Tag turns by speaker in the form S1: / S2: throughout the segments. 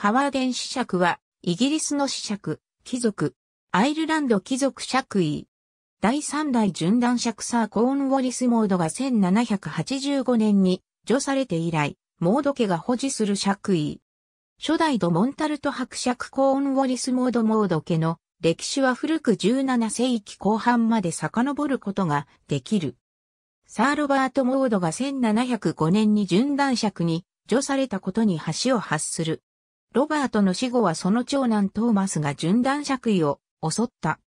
S1: ハワーデン子爵は、イギリスの子爵、貴族、アイルランド貴族爵位。第三代順断爵サー・コーンウォリス・モードが1785年に除されて以来、モード家が保持する爵位。初代ド・モンタルト伯爵コーンウォリス・モード・モード家の歴史は古く17世紀後半まで遡ることができる。サーロバート・モードが1705年に順断爵に除されたことに橋を発する。ロバートの死後はその長男トーマスが順断爵位を襲った。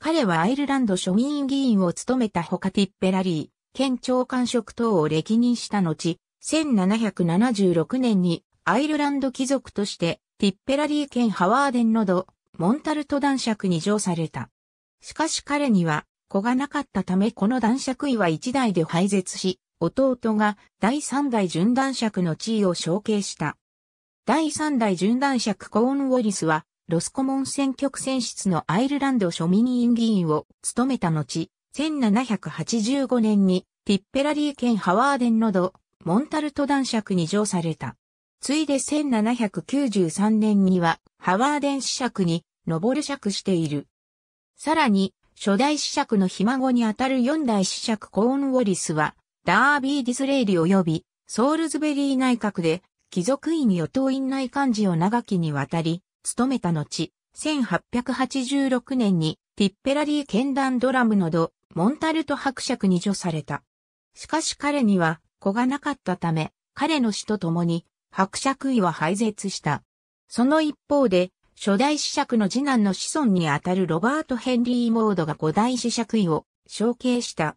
S1: 彼はアイルランド庶民議員を務めたほかティッペラリー、県長官職等を歴任した後、1776年にアイルランド貴族としてティッペラリー県ハワーデンノド、モンタルト男爵に上された。しかし彼には子がなかったためこの男爵位は一代で廃絶し、弟が第三代準男爵の地位を承継した。第三代準男爵コーンウォリスはロスコモン選挙区選出のアイルランド庶民委員議員を務めた後、1785年にティッペラリー県ハワーデンノド、モンタルト男爵に上された。ついで1793年にはハワーデン子爵に上る爵している。さらに、初代子爵のひ孫にあたる四代子爵コーンウォリスは、ダービー・ディスレイリ及びソールズベリー内閣で貴族院与党院内幹事を長きにわたり、務めた後、1886年にティッペラリー県ダンドラムのド・モンタルト伯爵に叙された。しかし彼には子がなかったため、彼の死と共に伯爵位は廃絶した。その一方で、初代子爵の次男の子孫にあたるロバート・ヘンリー・モードが五代子爵位を承継した。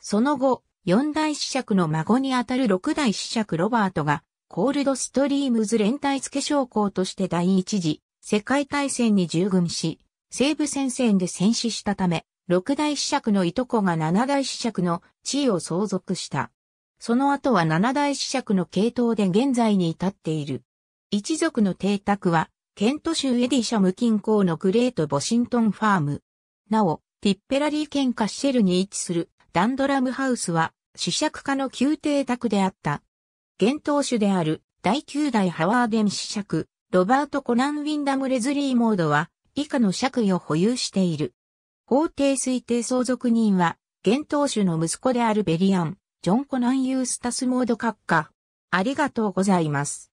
S1: その後、四代子爵の孫にあたる六代子爵ロバートがコールドストリームズ連隊付将校として第一次世界大戦に従軍し、西部戦線で戦死したため、六代子爵のいとこが七代子爵の地位を相続した。その後は七代子爵の系統で現在に至っている。一族の邸宅は、ケント州エディシャム近郊のグレート・ボシントンファーム。なお、ティッペラリー県カッシェルに位置するダンドラムハウスは、子爵家の宮邸宅であった。現当主である第9代ハワーデン子爵、ロバート・コナン・ウィンダム・レズリー・モードは以下の爵位を保有している。法定推定相続人は、現当主の息子であるベリアン、ジョン・コナン・ユースタス・モード閣下。ありがとうございます。